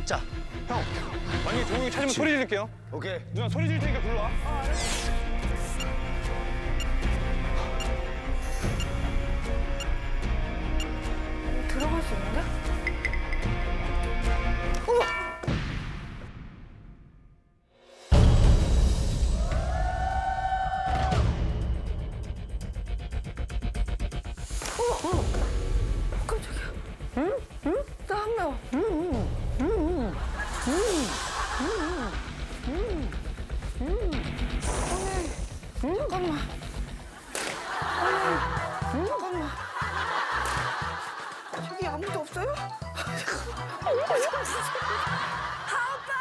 찾자. 형, 만약에 종욱이 찾으면 소리 지를게요. 오케이. 누나 소리 지를 테니까 불러와. 들어갈 수 있는데? 어머! 어머! 깜짝이야. 응? 저기 아무도 없어요? 하오빠!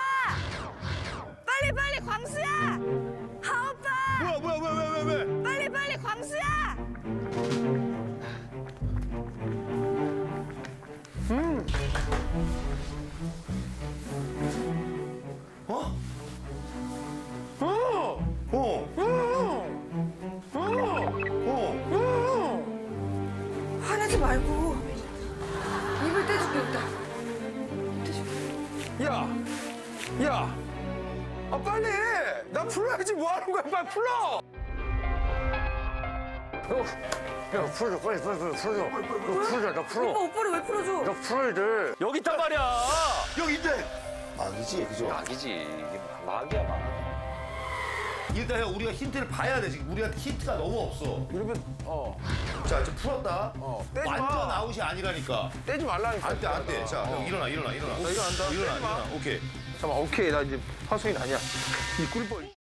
빨리 빨리 광수야! 하오빠! 뭐야 뭐야 뭐야 왜왜 왜? 빨리 빨리 광수야! 어? 어? 어? 어? 화내지 말고 야, 야, 아 빨리. 나 불러야지 뭐 하는 거야? 빨리 불러. 야, 풀어줘, 빨리, 빨리, 빨리, 풀어줘. 너 풀어줘, 나 풀어. 오빠 오빠를 왜 풀어줘? 나 풀어야 돼. 여기 있단 말이야. 여기 있대. 막이지 그죠? 막이지. 이게 막이야, 막. 일단 형 우리가 힌트를 봐야 돼 지금 우리한테 힌트가 너무 없어. 이러면 어 자 이제 풀었다. 어, 떼지 마. 완전 아웃이 아니라니까. 떼지 말라니까. 안돼 안돼. 자 형, 일어나 일어나 일어나. 나 일어난다. 일어나. 일어나. 오케이. 잠깐 오케이 나 이제 화성이 아니야. 이 꿀벌.